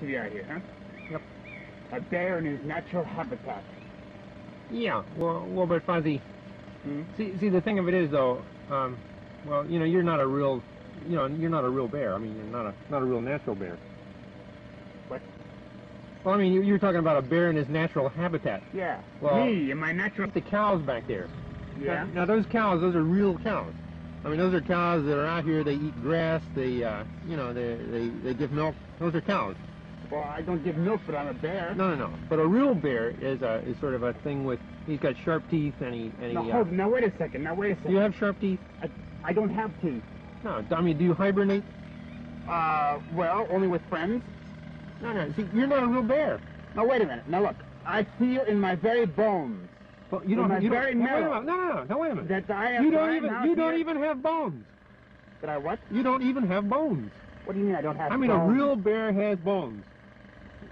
we are here, huh? Yep. A bear in his natural habitat. Yeah, well, well, but Fuzzy, Hmm? see, see, the thing of it is, though, um, well, you know, you're not a real, you know, you're not a real bear. I mean, you're not a not a real natural bear. What? Well, I mean, you- you're talking about a bear in his natural habitat. Yeah. Well- me in my natural. The cows back there. Yeah. Now, now those cows, those are real cows. I mean, those are cows that are out here. They eat grass. They, uh, you know, they they they give milk. Those are cows. Well, I don't give milk, but I'm a bear. No, no, no. But a real bear is a is sort of a thing with. He's got sharp teeth and he and No, he. hold. Uh, Now wait a second. Now wait a second. do you have sharp teeth? I I don't have teeth. No. I mean, do you hibernate? Uh, well, only with friends. No, no. See, you're not a real bear. Now wait a minute. Now look. I feel in my very bones Well, you don't. You don't. very no, wait a marrow. No, no, no. Wait a minute. that I have. You don't even. You don't here- even have bones. That I what? You don't even have bones. What do you mean I don't have? Bones? I mean, bones? a real bear has bones.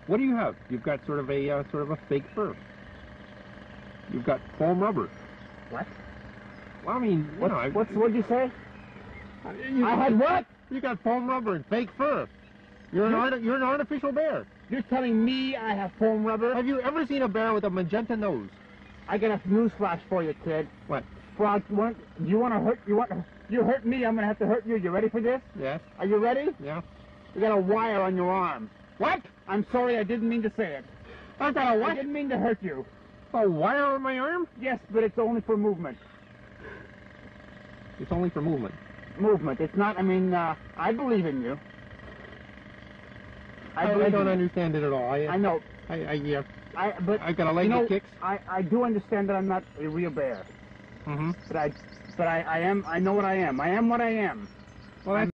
What do you have? You've got sort of a uh, sort of a fake fur. You've got foam rubber. What? Well, I mean, you What's, know, I- what's what'd you say? you, I had what? You got foam rubber and fake fur. You're an art, you're an artificial bear. You're telling me I have foam rubber? Have you ever seen a bear with a magenta nose? I got a news flash for you, kid. What? Well, you want you want to hurt you want you hurt me? I'm gonna have to hurt you. You ready for this? Yes. Are you ready? Yeah. You got a wire on your arm. What? I'm sorry, I didn't mean to say it. I've got a I what? didn't mean to hurt you. A wire on my arm? Yes, but it's only for movement. It's only for movement. Movement. It's not. I mean, uh, I believe in you. I, I, believe don't understand it at all. I, I know. I, I, yeah. I but I got a leg you know, that kicks. I I do understand that I'm not a real bear, Mm-hmm. but I but I I am. I know what I am. I am what I am. Well, that's